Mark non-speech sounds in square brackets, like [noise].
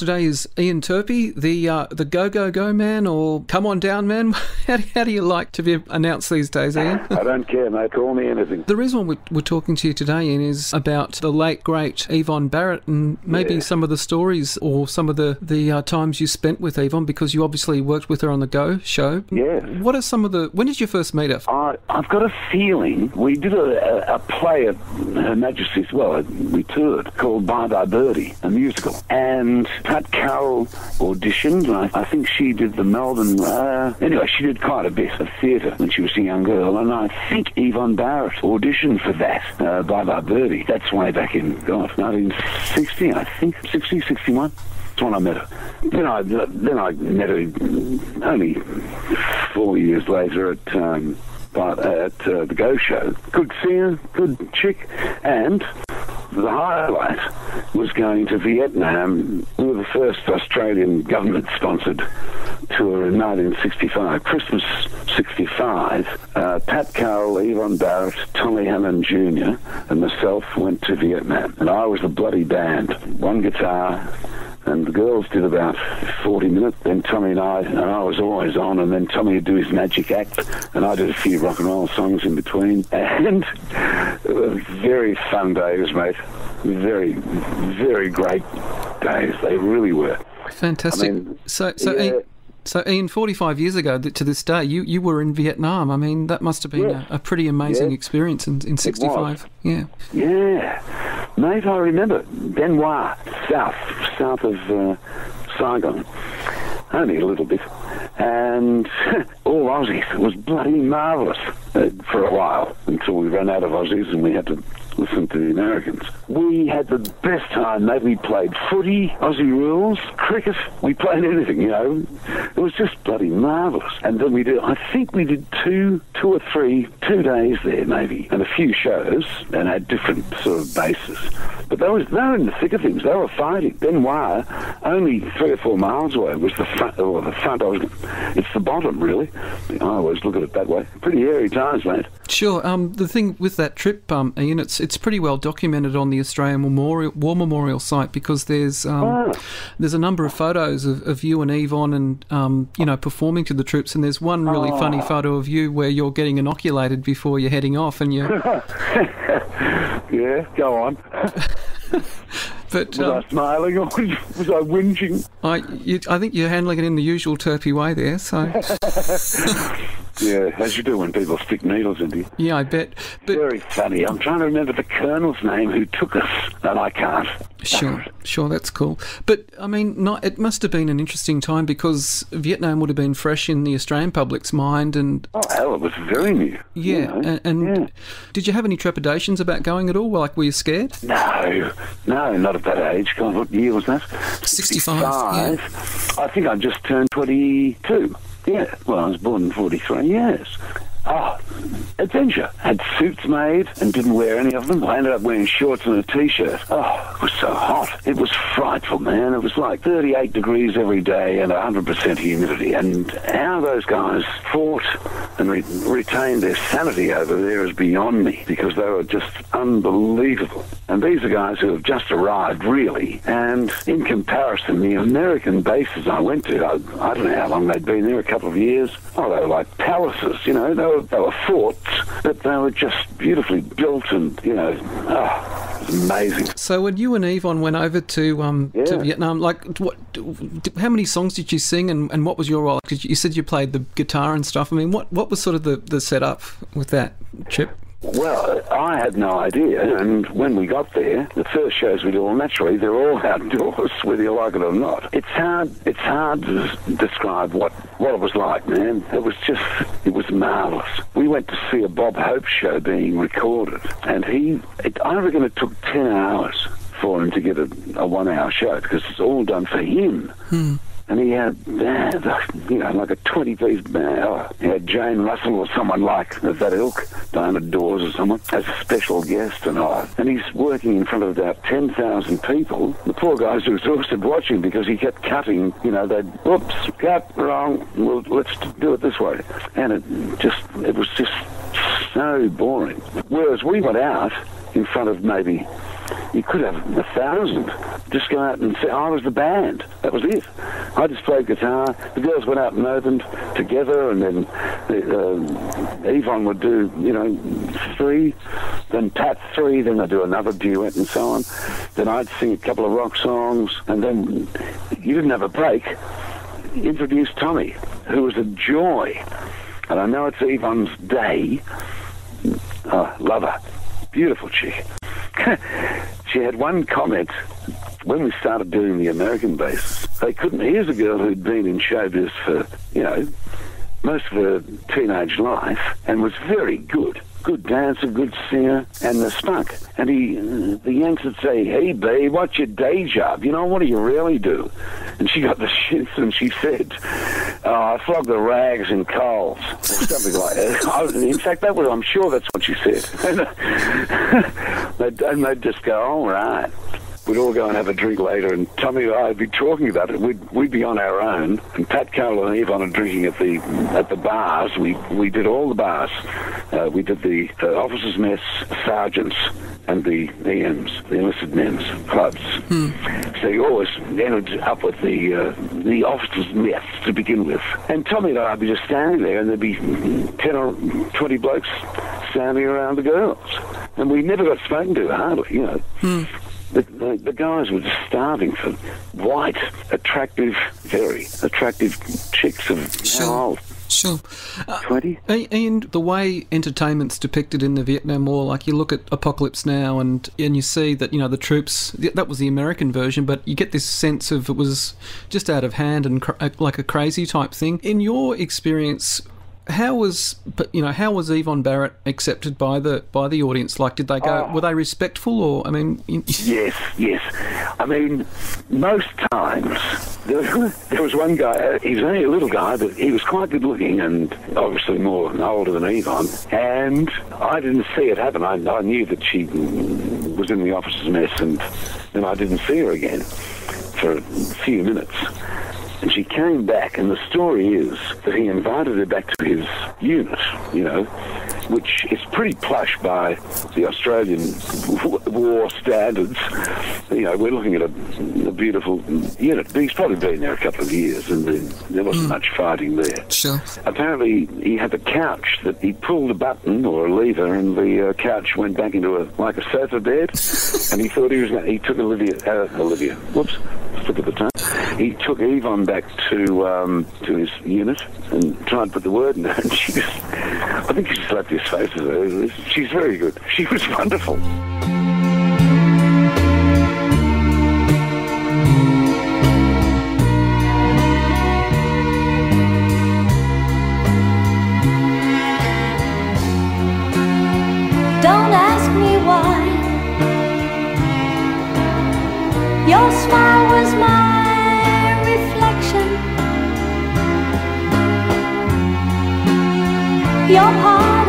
today is Ian Turpie, the uh, the go go go man, or come on down man. [laughs] how, do, how do you like to be announced these days, Ian? [laughs] I don't care, mate. Call me anything. The reason we're, we're talking to you today, Ian, is about the late great Yvonne Barrett and maybe Yeah. some of the stories or some of the the uh, times you spent with Yvonne because you obviously worked with her on the Go show. Yes. What are some of the? When did you first meet her? I, I've got a feeling we did a, a, a play at Her Majesty's, well, we toured, called Bye Bye Birdie, a musical. And Pat Carroll auditioned, I, I think she did the Melbourne, uh, anyway, she did quite a bit of theatre when she was a young girl. And I think Yvonne Barrett auditioned for that, uh, Bye Bye Birdie. That's way back in, God, 1960, I think, 60, 61. That's when I met her. Then I then I met her only four years later at um, at uh, the Go Show. Good singer, good chick, and the highlight was going to Vietnam. We were the first Australian government-sponsored tour in 1965, Christmas 65. Uh, Pat Carroll, Yvonne Barrett, Tommy Hanlon Jr. and myself went to Vietnam, and I was the bloody band. One guitar, and the girls did about 40 minutes. Then Tommy and I, and I was always on, and then Tommy would do his magic act, and I did a few rock and roll songs in between. [laughs] And it was very fun days, mate. Very, very great days. They really were. Fantastic. I mean, so so. yeah. Ian, so, Ian, 45 years ago to this day, you, you were in Vietnam. I mean, that must have been Yes. a, a pretty amazing Yes. experience in, in 65. Yeah. Yeah, mate, I remember Bien Hoa, south, south of uh, Saigon, only a little bit, and [laughs] all Aussies. It was bloody marvellous Uh, for a while until we ran out of Aussies and we had to listen to the Americans. We had the best time, mate. We played footy, Aussie rules, cricket. We played anything, you know. It was just bloody marvellous. And then we did, I think we did two, two or three, two days there maybe, and a few shows, and had different sort of bases. But they, was, they were in the thick of things. They were fighting. Bien Hoa, only three or four miles away, was the front, or the front. I was, it's the bottom, really. I always look at it that way. Pretty hairy times, mate. Sure. Um, the thing with that trip, um, Ian, it's it's pretty well documented on the Australian Memorial War Memorial site because there's um, Ah. there's a number of photos of, of you and Yvonne and um, you know performing to the troops, and there's one really funny photo of you where you're getting inoculated before you're heading off, and you. [laughs] Yeah, go on. [laughs] But Was um, I smiling or [laughs] was I whinging? I you, I think you're handling it in the usual Turpie way there. So Yeah, as you do when people stick needles into you. yeah, I bet. But Very funny. I'm trying to remember the colonel's name who took us, and I can't. Sure, sure, that's cool. But I mean, not, it must have been an interesting time because Vietnam would have been fresh in the Australian public's mind, and Oh, hell, it was very new. yeah, You know, and, and yeah. did you have any trepidations about going at all? Like, were you scared? No, no, not at that age. God, what year was that? 65, yeah. 65. I think I just turned 22. Yeah, well, I was born in 43 years. Oh, ah, adventure. Had suits made and didn't wear any of them. I ended up wearing shorts and a t-shirt. Oh, it was so hot. It was frightful, man. It was like 38 degrees every day and 100% humidity. And how those guys fought and re- retained their sanity over there is beyond me because they were just unbelievable. And these are guys who have just arrived, really. And in comparison, the American bases I went to, I, I don't know how long they'd been there, a couple of years. Oh, they were like palaces, you know. They were, they were forts, but they were just beautifully built and, you know, oh, amazing. So when you and Yvonne went over to um to Vietnam, like what? How many songs did you sing, and, and what was your role? Because you said you played the guitar and stuff. I mean, what what was sort of the, the setup with that trip? Well, I had no idea, and when we got there, the first shows we did, naturally, they're all [laughs] outdoors, whether you like it or not. It's hard. It's hard to describe what what it was like, man. It was just, it was marvelous. We went to see a Bob Hope show being recorded, and he, it, I reckon it took ten hours for him to get a, a one-hour show because it's all done for him. Hmm. And he had, uh, you know, like a 20 piece band. Oh, he had Jane Russell or someone like of that ilk, Diana Dors or someone, as a special guest and all. And he's working in front of about 10,000 people. The poor guys exhausted watching because he kept cutting, you know, they'd, whoops, cut, wrong, well, let's do it this way. And it just, it was just so boring. Whereas we went out in front of maybe you could have a thousand. Just go out and say, I was the band. That was it. I just played guitar. The girls went out and opened together, and then uh, Yvonne would do, you know, three, then Pat three, then they'd do another duet and so on. Then I'd sing a couple of rock songs, and then you didn't have a break. Introduced Tommy, who was a joy. And I know it's Yvonne's day. Oh, love her. Beautiful chick. [laughs] she had one comment when we started doing the American bass. They couldn't. Here's a girl who'd been in showbiz for, you know, most of her teenage life and was very good. Good dancer, good singer, and the spunk. And he, uh, the Yanks would say, "Hey, babe, what's your day job? You know, what do you really do?" And she got the [laughs] shits, and she said, oh, "I flog the rags and coals," something like that. [laughs] In fact, that was, I'm sure that's what she said. [laughs] And they'd, and they'd just go, "All right." we'd all go and have a drink later, and Tommy and I'd be talking about it. We'd, we'd be on our own, and Pat Carroll and Yvonne are drinking at the at the bars. We we did all the bars. Uh, we did the uh, officers' mess, sergeants, and the EMs, the enlisted men's clubs. Hmm. So you always ended up with the uh, the officers' mess to begin with. And Tommy and I'd be just standing there, and there'd be ten or twenty blokes standing around the girls, and we never got spoken to hardly, you know. Hmm the, the, the, guys were just starving for white, attractive, very attractive chicks of sure. how old? Sure. Uh, 20? And the way entertainment's depicted in the Vietnam War, like you look at Apocalypse Now and, and you see that, you know, the troops, that was the American version, but you get this sense of it was just out of hand and cr- like a crazy type thing. In your experience, how was you know how was Yvonne Barrett accepted by the by the audience? Like, did they go? Oh. Were they respectful, or I mean? [laughs] yes, yes. I mean, most times there, there was one guy. He was only a little guy, but he was quite good looking and obviously more older than Yvonne. And I didn't see it happen. I, I knew that she was in the officer's mess, and then I didn't see her again for a few minutes. And she came back, and the story is that he invited her back to his unit, you know, which is pretty plush by the Australian war standards. You know, we're looking at a, a beautiful unit. But he's probably been there a couple of years, and there wasn't mm. much fighting there. Sure. Apparently, he had a couch that he pulled a button or a lever, and the uh, couch went back into a like a sofa bed. [laughs] and he thought he was. He took Olivia. Uh, Olivia. Whoops. Look at the time. He took Yvonne back to um, to his unit and tried to put the word in her, [laughs] and she just, I think she slapped his face. She's very good. She was wonderful. You're part